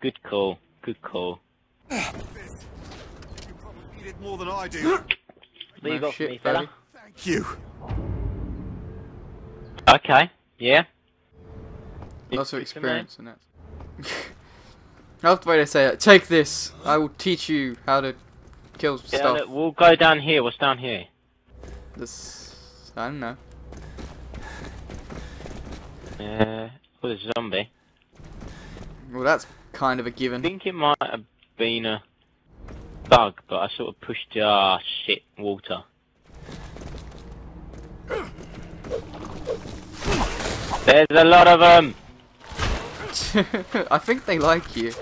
Good call. Good call. You probably need it more than I do. What you No got for shit, me, fella? buddy. Thank you. Okay. Yeah. Lots of Good to me. experience in that. I love the way they say it. Take this. I will teach you how to kill Yeah, stuff. look, we'll go down here. What's down here? This. I don't know. Uh, well, there's a zombie. Well, that's kind of a given. I think it might have been a bug, but I sort of pushed. Ah, shit, water. There's a lot of them. I think they like you.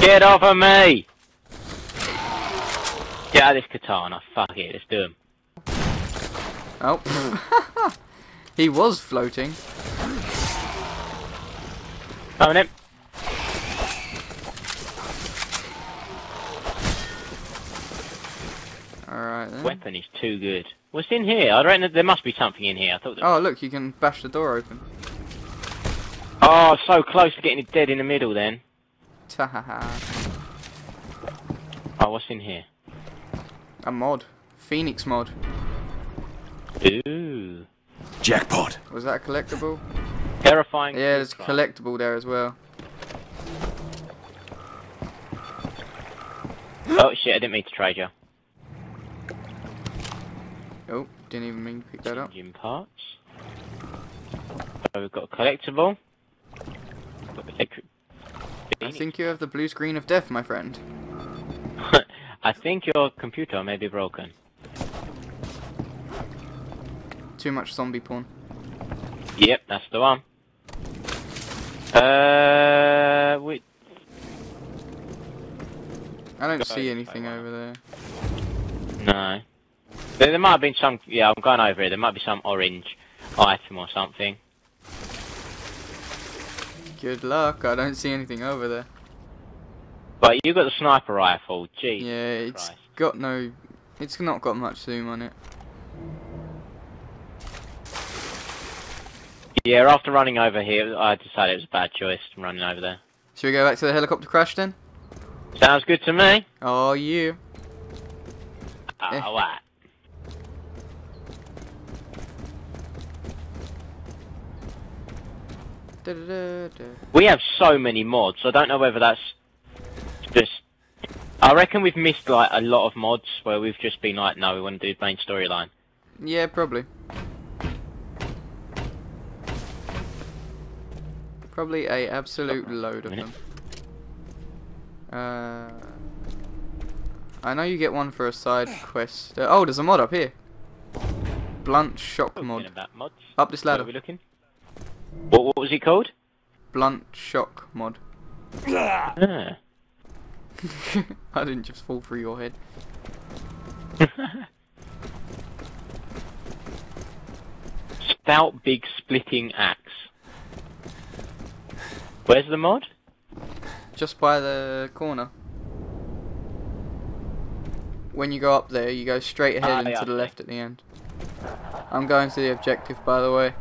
Get off of me! Get out of this katana. Fuck it, let's do him. Oh. he was floating. Own him. Alright then. Weapon is too good. What's in here? I reckon there must be something in here. I thought. Oh, look, you can bash the door open. Oh, so close to getting it dead in the middle. Then. Tahaha. Oh, what's in here? A mod. Phoenix mod. Ooh. Jackpot. Was that a collectible? Terrifying. Yeah, there's collectible there as well. Oh shit! I didn't mean to trade you. Oh, didn't even mean to pick that up. Engine parts. So we've got a collectible. Got electric. I think you have the blue screen of death, my friend. I think your computer may be broken. Too much zombie porn. Yep, that's the one. Uh, we, I don't Go see anything over there. no. There, there might have been some. Yeah, I'm going over here. There might be some orange item or something. Good luck, I don't see anything over there. But you got the sniper rifle. Gee. Yeah, it's Christ. got no... It's not got much zoom on it. Yeah. After running over here, I decided it was a bad choice. running over there. Should we go back to the helicopter crash then? Sounds good to me. Oh, you. Ah, eh. Oh, what? Da-da-da-da. We have so many mods. I don't know whether that's just. I reckon we've missed like a lot of mods where we've just been like, no, we want to do the main storyline. Yeah, probably. Probably a absolute load of minute. them. Uh, I know you get one for a side quest. Uh, oh, there's a mod up here. Blunt shock Talking mod. about. Up this Where are ladder. we looking? What, what was it called? Blunt shock mod. Ah. I didn't just fall through your head. Stout big splitting axe. Where's the mod? Just by the corner. When you go up there, you go straight ahead Ah, and yeah, to the I left at the end. I'm going to the objective, by the way.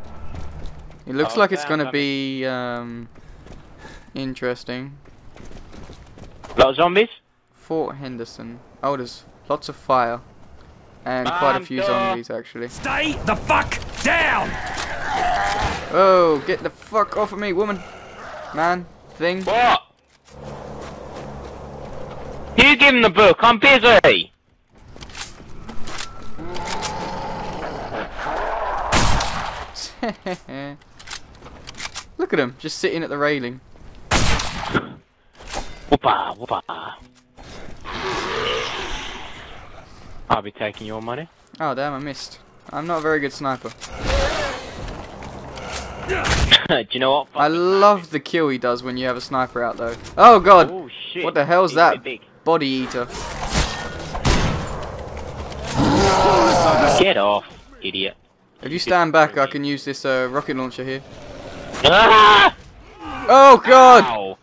It looks Oh, like it's going to be um, interesting. lot of zombies? Fort Henderson. Oh, there's lots of fire. And quite a few door. zombies, actually. Stay the fuck down! Oh, get the fuck off of me, woman. Man, thing. What? You give him the book. I'm busy. Look at him, just sitting at the railing. Whoopa, whoopa. I'll be taking your money. Oh, damn, I missed. I'm not a very good sniper. Do you know what? I love the kill he does when you have a sniper out, though. Oh, God. Oh! What the hell's He's that? a bit Body eater. Get off, idiot! If you stand back, I can use this uh, rocket launcher here. Ah! Oh, God. Ow!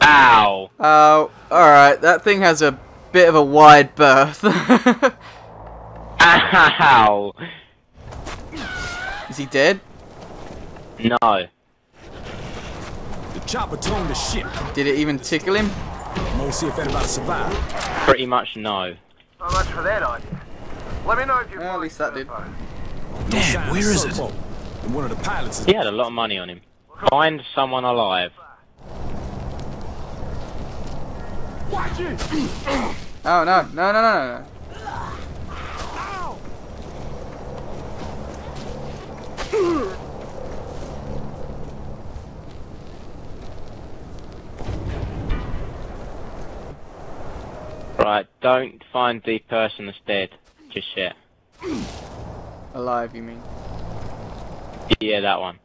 Ow! Oh, alright. That thing has a bit of a wide berth. Ow! Is he dead? No. The chopper towing the ship. Did it even tickle him? I'm gonna see if anybody survived. Pretty much no. Not much for that idea. Let me know if you Well, at least that did. Damn, where is it? And one of the pilots is He had a lot of money on him. Find someone alive. Watch it! Oh no, no, no, no, no, no. Right, don't find the person that's dead just yet. Alive, you mean? Yeah, that one.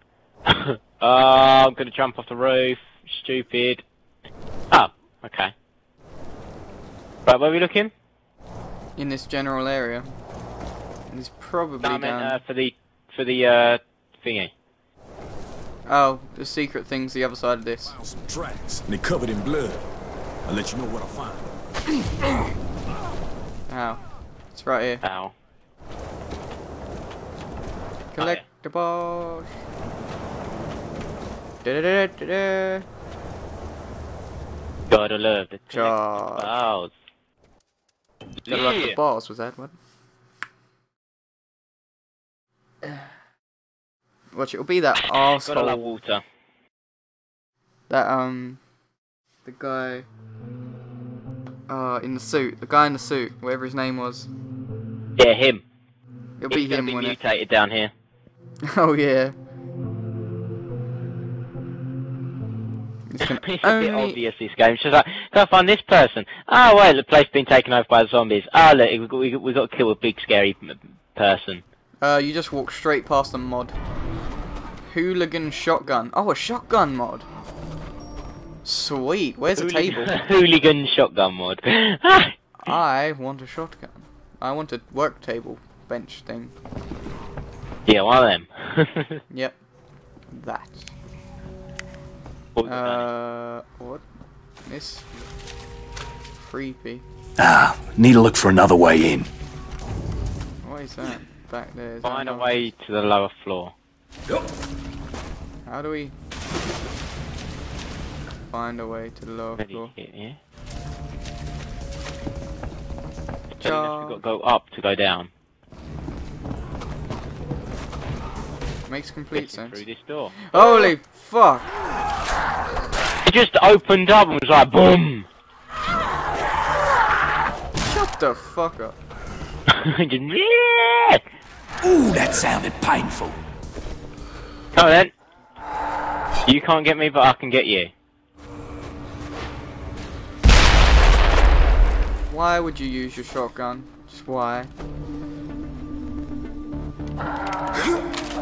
oh, I'm gonna jump off the roof. Stupid. Oh, okay. Right, where are we looking? In this general area. And he's probably No, I meant down. uh, for the for the uh thingy. Oh, the secret thing's the other side of this. found some tracks, and they covered in blood. I'll let you know what I find. Ow. It's right here. Ow. Da-da-da-da-da. Gotta love the Charge. collectibles. Gotta love the Yeah. balls, was that one? Watch, it'll be that Gotta love water. That, um. The guy. Uh, in the suit. The guy in the suit, whatever his name was. Yeah, him. It'll He's be gonna him, be won't it? mutated down here. Oh, yeah. It's it's gonna a bit obvious this game. It's just like, gotta find this person. Oh wait, the place's been taken over by the zombies. Oh look, we got, we we got to kill a big scary m- person. Uh, you just walk straight past the mod. Hooligan shotgun. Oh, a shotgun mod. Sweet. Where's the table? Hooligan shotgun mod. I want a shotgun. I want a work table bench thing. yeah, one of them. Yep. That. What? Uh, what? This. Creepy. Ah, need to look for another way in. What is that back there? Is Find a way to the lower floor. How do we find a way to the lower Ready, floor? hit, yeah? Telling us we've got to go up to go down. Makes complete Getting sense. through this door. Holy fuck! It just opened up and was like, boom! Shut the fuck up. Ooh, that sounded painful. Come on then. You can't get me, but I can get you. Why would you use your shotgun? Just why?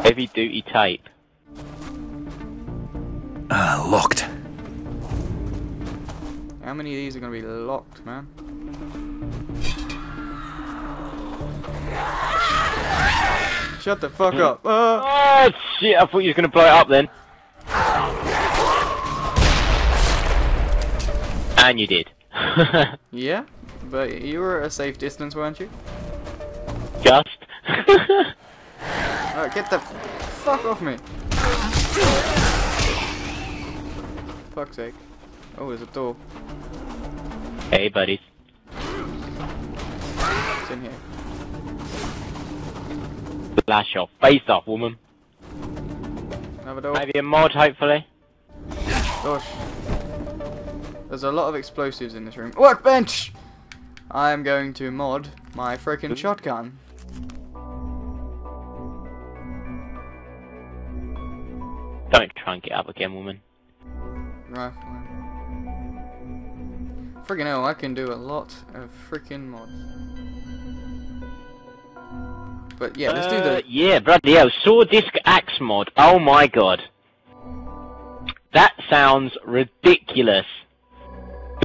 Heavy duty tape. Ah, locked. How many of these are gonna be locked, man? Shut the fuck up. Uh, Oh shit, I thought you was gonna blow it up then. And you did. yeah, but you were at a safe distance, weren't you? Just. Alright, get the fuck off me. Fuck's sake. Oh, there's a door. hey buddies. It's in here. Flash off. Face off, woman. Another door. Maybe a mod, hopefully. Gosh. There's a lot of explosives in this room. Workbench! I'm going to mod my freaking shotgun. Don't try and get up again, woman. Rifle. Friggin' hell, I can do a lot of freaking mods. But yeah, let's do Uh, the. Yeah, bloody hell. Sword disc axe mod. Oh my god. That sounds ridiculous.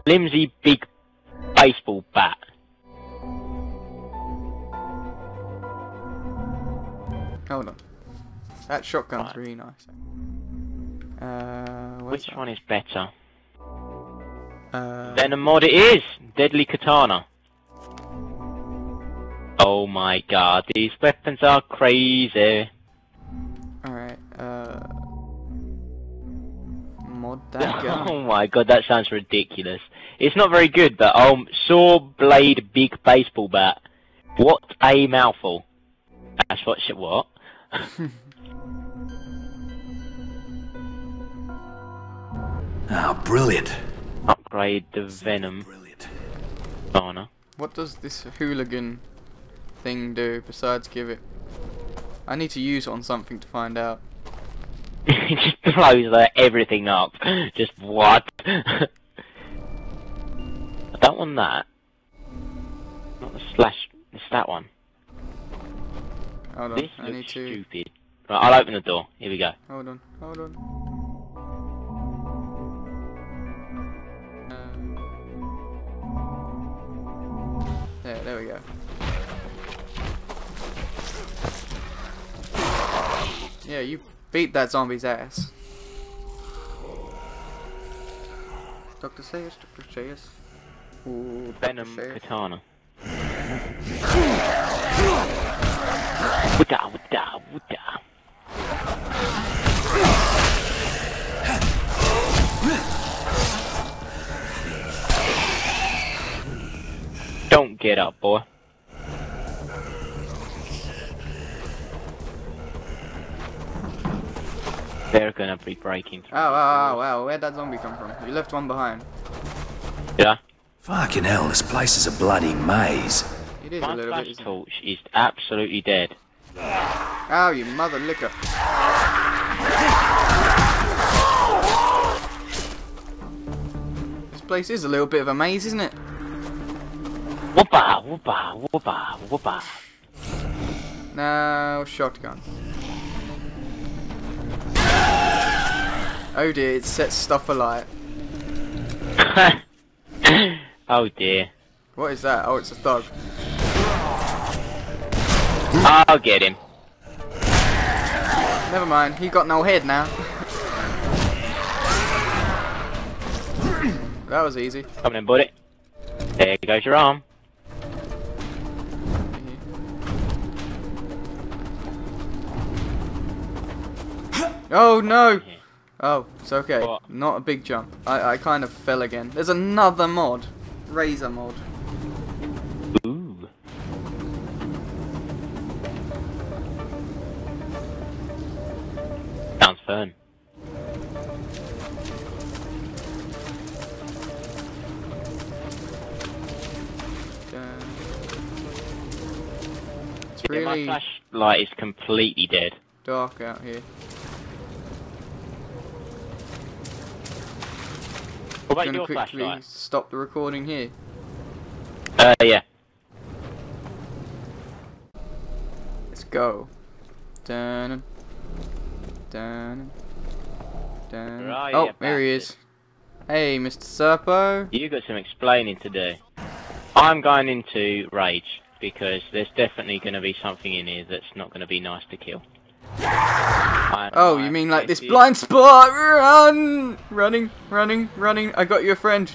Flimsy big baseball bat. Hold on. That shotgun's Right. really nice. Uh, Which that? one is better? Uh, Then a mod it is! Deadly Katana. Oh my god, these weapons are crazy. Mod. That gun. Oh my god, that sounds ridiculous. It's not very good, but um, saw blade big baseball bat. What a mouthful. That's what shit. What? Ah, brilliant. Upgrade the venom Brilliant. banner. What does this hooligan thing do besides give it? I need to use it on something to find out. It just blows like, everything up. Just what? I don't want that. Not the slash. It's that one. Hold on, This I need to. stupid. Right, I'll open the door. Here we go. Hold on, hold on. Uh, there, there we go. Yeah, you beat that zombie's ass. Dr. Sayers, Dr. Sayers. Ooh. Venom Sayers. katana. Wada, wada, wada. Don't get up, boy. They're gonna be breaking through. Oh, wow, wow, wow, where'd that zombie come from? You left one behind. Yeah. Fucking hell, this place is a bloody maze. It is a little bit. isn't it? torch is absolutely dead. Oh, you mother liquor. This place is a little bit of a maze, isn't it? Whoopa, whoopa, whoopa, whoopa. Now, shotgun. Oh dear, it sets stuff alight. oh dear. What is that? Oh, it's a thug. I'll get him. Never mind, he got no head now. that was easy. Come in, buddy. There goes your arm. Oh no! Oh, it's okay. What? Not a big jump. I, I kind of fell again. There's another mod. Razor mod. Ooh. Sounds fun. It's Yeah, my flashlight is completely dead. dark out here. What about Gonna quickly flashlight? stop the recording here. Uh, yeah. Let's go. Dun dun dun. Oh, there he is. Hey, Mr. Serpo. You got some explaining to do. I'm going into rage because there's definitely going to be something in here that's not going to be nice to kill. Oh, you mean like this blind spot? Run! Running, running, running. I got you a friend.